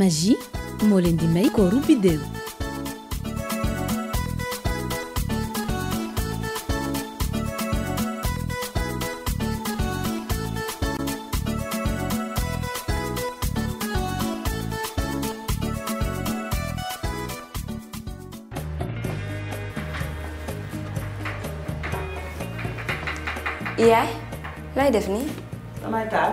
Maggi moo leen di may kooru biddéew yaay lay def nii damay taal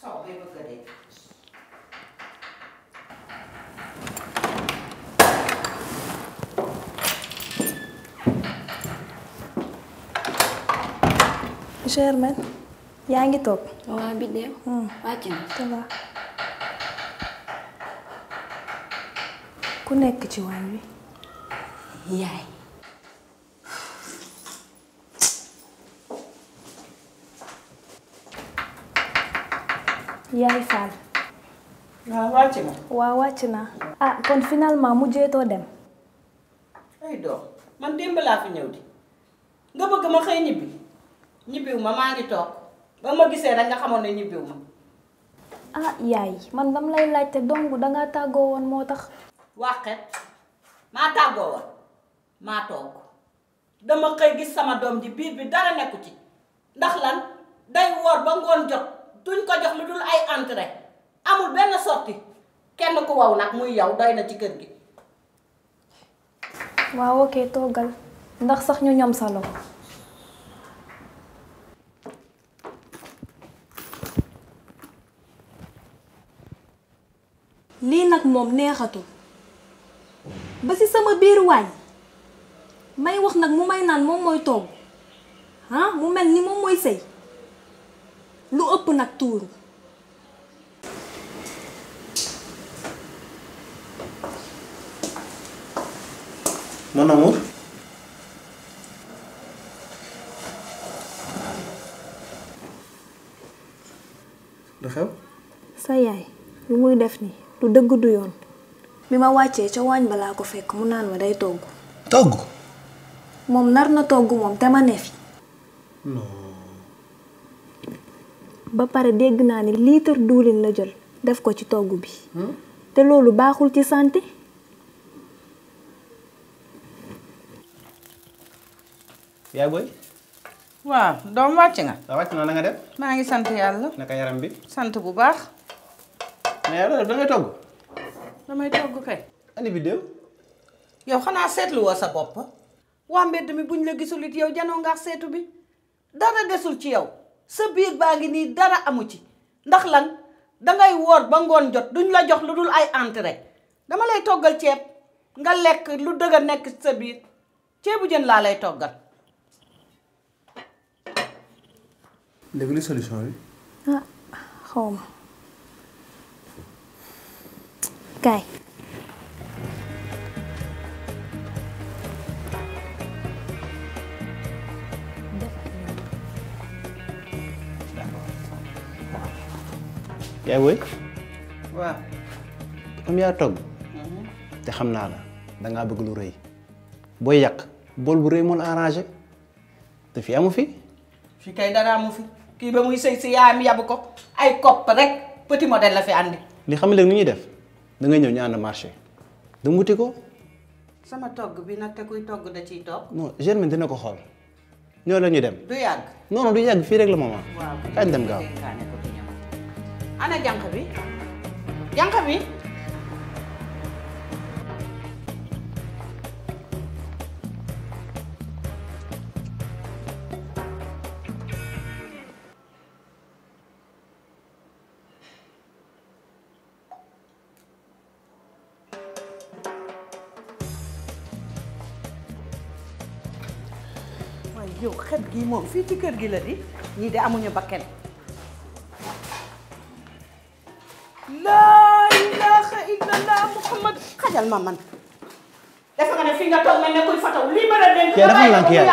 saw bay bëgg a dee Germaine yaa ngi toog. waaw bi de. wàcc na. ça va. ku nekk ci waañ wi. yaay. yaay Fall. waaw wàcc na. waaw wàcc na. ah kon finalement mujjeetoo dem. ay doom man démb laa fi ñëw di nga bëgg ma xëy ñibbi ñibbiwu ma maa ngi toog ba ma gisee rek nga xamoon ne ñibbiwu ma. ah yaay man dam lay laajte dong dangaa tàggoo woon moo tax. waxet maa tàggoo woon. maa togg dama xëy gis sama doom ji biir bi dara nekku ci ndax lan day woor ba ngoon jot duñ ko jox lu dul ay entrée amul benn sorti kenn ku waw nag muy yow doy na ci kër gi waaw ok toogal ndax sax ñu ñam sa loxo lii nag moom neexatul ba ci sama biir waañ may wax nag mu may naan moom mooy togg ah mu mel ni moom mooy sëy lu ëpp nag tuuru mon amour lu xew sa yaay lu muy def ni du dëgg du yoon bi ma wàccee ca waañ ba laa ko fekk mu naan ma day togg togg moom nar na togg moom te ma ne fi non ba pare dégg naa ni liitar duulin la jël def ko ci togg bi te loolu baaxul ci santé yaay booy waaw doom wàcc nga. waaw wàcc na na nga def. maa ngi sant yàlla. naka yaram bi. sant bu baax. mais yow da ngay togg. damay togg kay. andi bi déew. yow xanaa seetlu woo sa bopp. waa mbedd mi buñ la gisul it yow janoo nga seetu bi dara desul ci yow sa biir baa ngi nii dara amu ci ndax lan dangay woor ba ngoon jot duñ la jox lu dul ay entrée dama lay toggal ceeb nga lekk lu dëgg a nekk sa biir. ceebu jën laa lay toggal. léegi li solution bi. ah xaw ma. kaay. yaay woy waaw. am yaa togg te xam naa la dangaa bëgg lu rëy booy yàq bool bu rëy moo la arrangé te fii amu fi fi kay dara mu fi kii ba muy sëy si yaayam yabu ko ay kopp rek petit modèle la fi andi li xam nga léegi nu ñuy def da ngay ñëw ñu ànd marché dama wuti ko sama togg bi nag te kuy togg da ciy togg non Germaine dina ko xool ñoo la ñu dem. du yàgg. non non du yàgg fii rek la maman. waaw kañ dem gaaw. ana jànq bi jànq bi. waaye yow xet gi moom fii ci kër gi la di ñii de amuñu bakken laa ilaaha illallah muhammad xajal ma man dafa nga ne fii nga toog mel ne kuy fotow lii ma la dénk. yaa defal ndànk yaa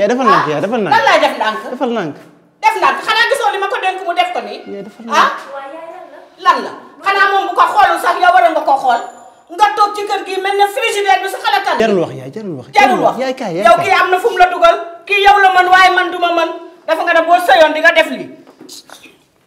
yaa defal ndànk yaa defal ndànk. lan laay def ndànk. defal ndànk. def ndànk xanaa gisoo li ma ko dénk mu def ko nii. yaa defal ndànk ah lan la. xanaa moom bu ko xoolul sax yow waroon nga ko xool nga toog ci kër gi mel ne frigidaire bi sa xale kan. jarul wax yaay jarul wax. jarul wax yaay kaay yaay kaay yow kii am na fu mu la dugal kii yow la mën waaye man du ma mën dafa nga ne boo sëyoon di nga def lii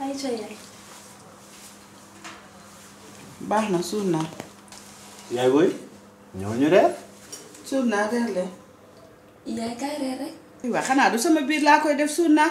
Aïcha yaay. baax na suur naa yaay booy ñëw ñu reer suur naa reer leen yaay kaay reer rek. waaw xanaa du sama biir laa koy def suur naa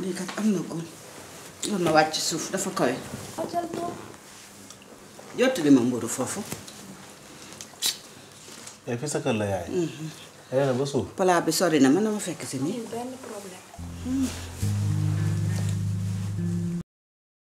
lii kat am na ko war na wàcc suuf dafa kawe jottali ma mburu foofu et puis sa kër la yaay. yaay na ba suuf. plat bi sori na mën na ma fekk si nii benn problème